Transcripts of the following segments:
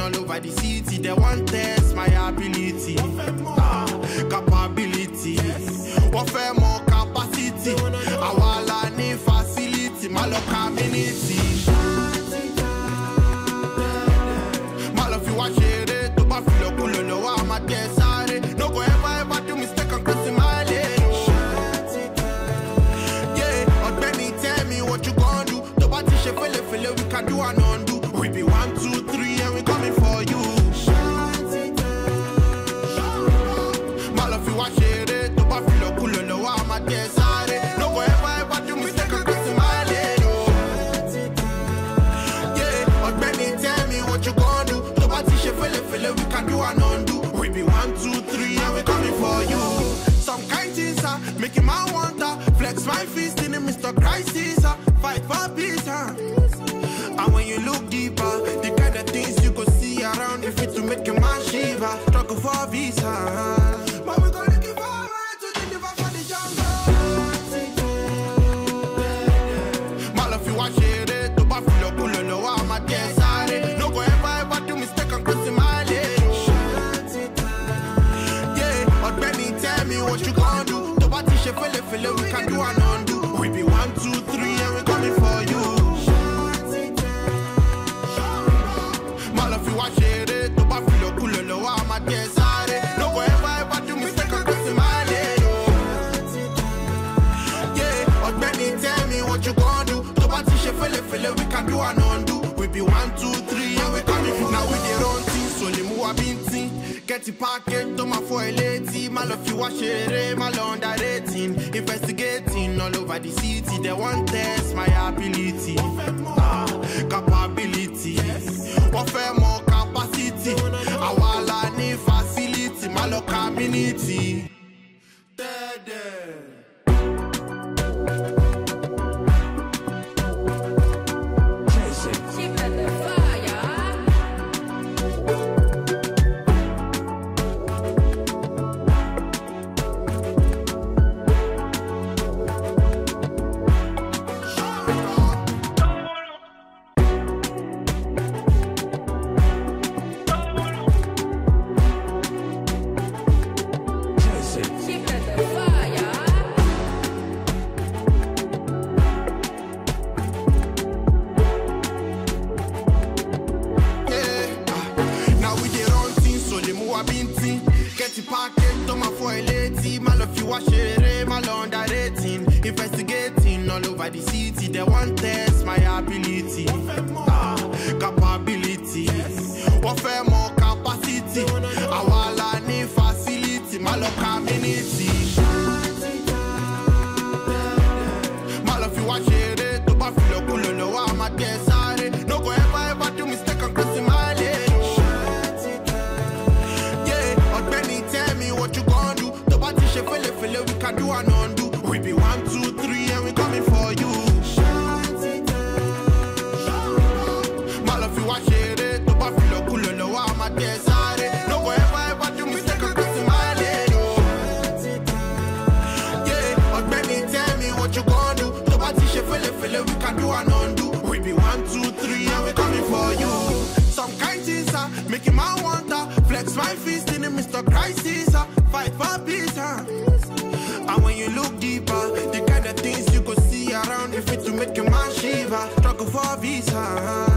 all over the city. They want undo. We be one, two, three, and we coming for you. Fi lọ́kùnrin lọ́wọ́ àmà tẹ̀ sáré. No go ever ever do mistake my. Yeah, tell me what you gon do. We can do undo. We be one, two, three, and we coming for you. Some kind things making my wonder. Flex my fist in the Mr. Crisis. Uh, fight for peace. Uh. And when you look deeper, the kind of things you go see around you fit to make a man shiver. Struggle for a visa. But we the. My love you it, to buff you pull on the wall, my dear side. No go ever ever do mistake and my. Yeah, ọ̀gbẹ́ni tell me what you ti ṣe fẹ́lẹ́fẹ́lẹ́, we can do an Packet, tó máa fọ ẹ létí. Má lọ fi wá ṣeré, má lọ underrating. Investigating all over the city. They want test my ability, ah, capability. Wọ́n fẹ́ mọ capacity. Àwa la ní facility, má lọ community. Tẹ́ẹ̀dẹ̀. Yeah, The packet, to my for a lady. My love you wash it, my love underrating. Investigating all over the city. They want test my ability, ah, capability. Wọ́n fẹ́ mọ capacity. La ní facility, má lọ community. We can do an undo. We be one, two, three, and we coming for you. Some kind things are making my wonder. Flex my fist in the Mr. Crisis. Uh, fight for peace. Uh. And when you look deeper, the kind of things you go see around if fit to make a man shiver. Struggle for visa.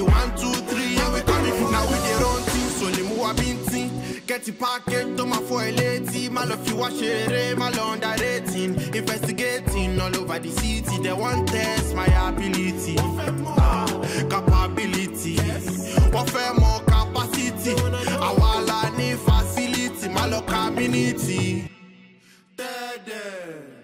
Be one, two, three, and we coming for now. We the run things, so the move binting. Get the packet to my four lady. My love you wash it, my love underrating. Investigating all over the city. They want test my ability, ah, capability. What fair more capacity? Our need facility, my love community. Dead.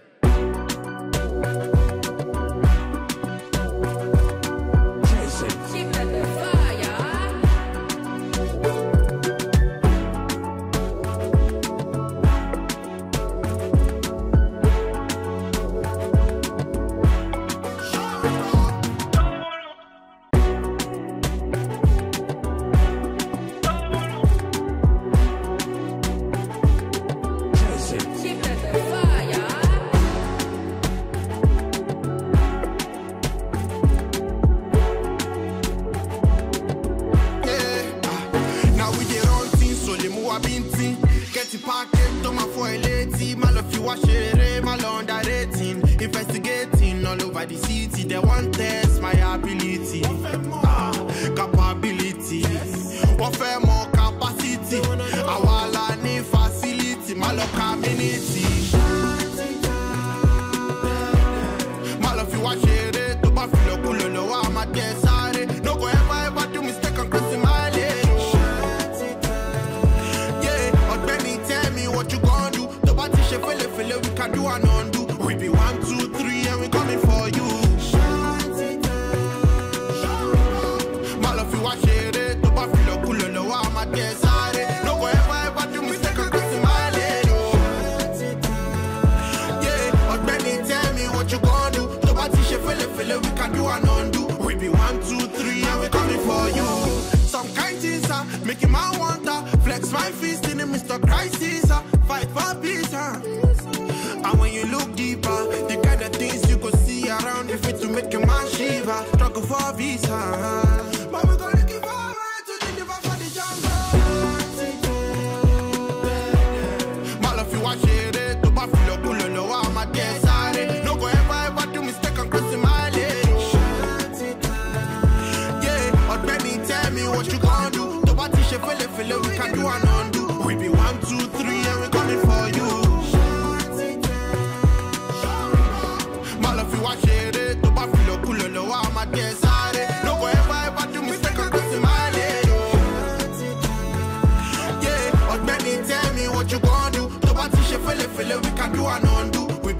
More capacity? Our need Crisis. Uh, fight for peace. Uh. And when you look deeper, the kind of things you go see around you fit to make a man shiver. Struggle for visa.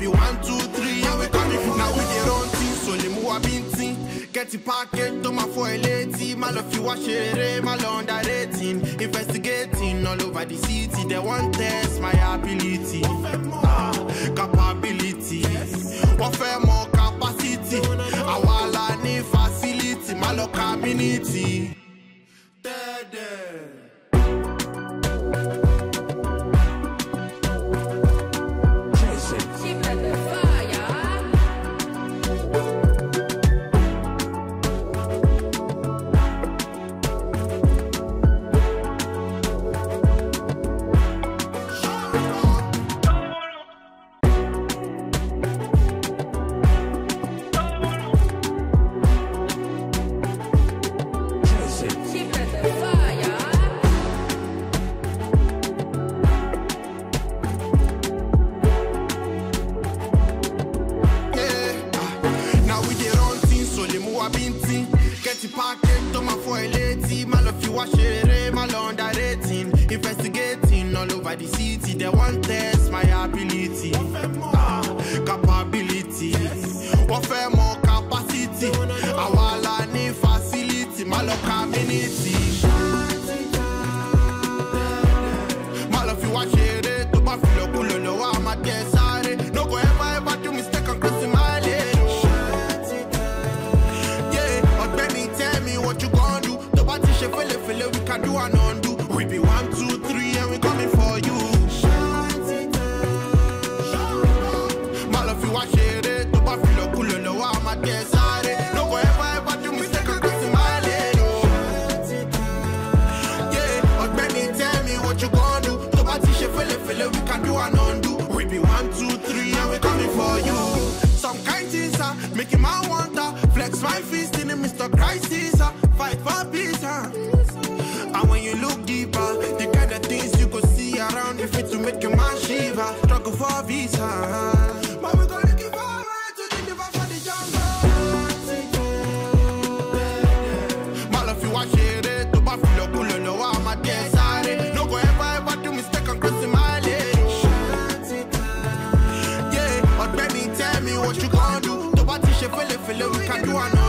Be one, two, three, and we coming now. We dey run things, so the move been binting. Get the packet to my four lady. My love you wash it, my love underrating. Investigating all over the city. They want test my ability, ah, capability. What fair more capacity? Our need facility, my love community. Lady. My love you wash it, my love underrating. Investigating all over the city. They want test we can do and undo. We be one, two, three, and we coming for you. My love you feel cool, no. No ever ever do mistake my lane. Oh. Yeah, tell me what you gonna do. We can do and undo. We be one, two, three, and we coming for you. Some kind things are making my wonder. Flex my fist Struggle for visa. For the. No go ever ever do mistake my lane. Yeah, but baby, tell me what you do. We can do and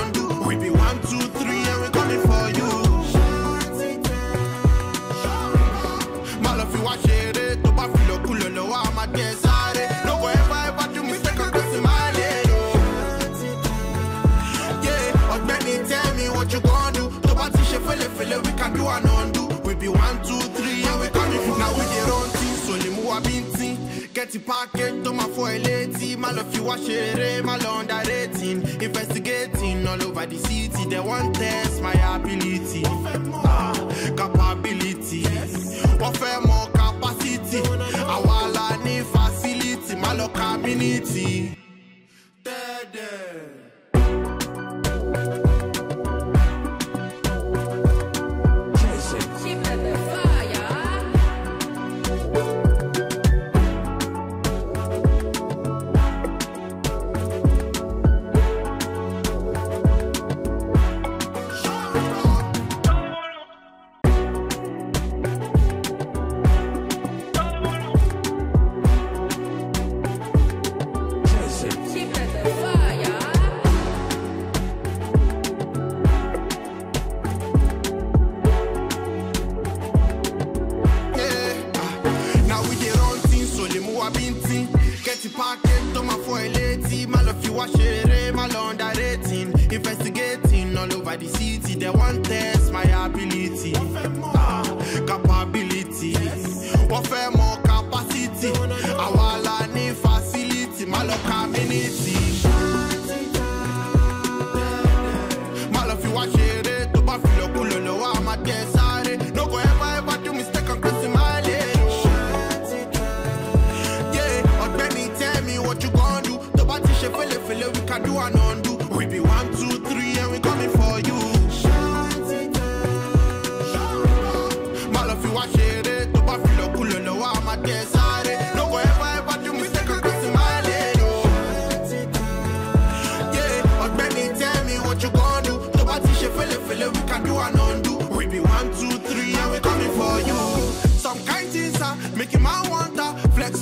thing. Get the packet to my foil lady. My love you wash it, my law underrating. Investigating all over the city. They want test my ability. Ah, capability. Fair more capacity. Awala need facility. My law community.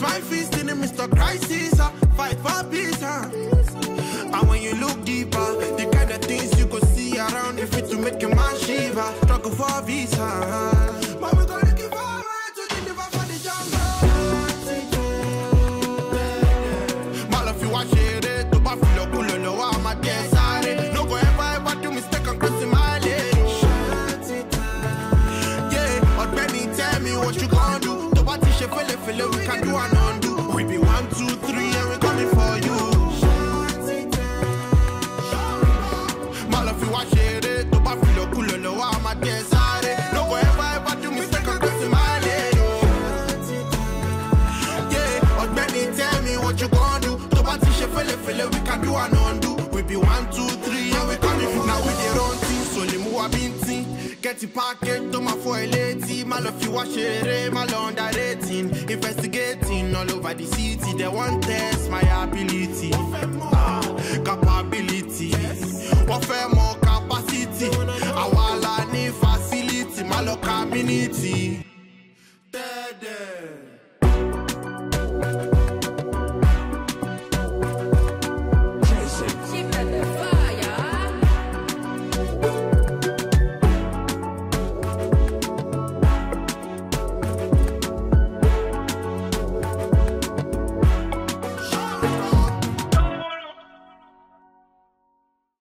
My fist in the Mr. Crisis, uh, fight for peace, uh. And when you look deeper, the kind of things you go see around you fit to make your man shiver. Struggle for visa. But we gonna give our to deliver for the jungle. My love you wash it, to buff lo kulo lo wa ma de sare. No go ever ever do mistake and cross my lane. Yeah, but tell me what you gonna do. To what you should feel it, we can do and Get the packet to my foil lady. My love you wash it, my underrating. Investigating all over the city. They want test my ability. Ah, capability. What fair more capacity. Awala need facility. My law community.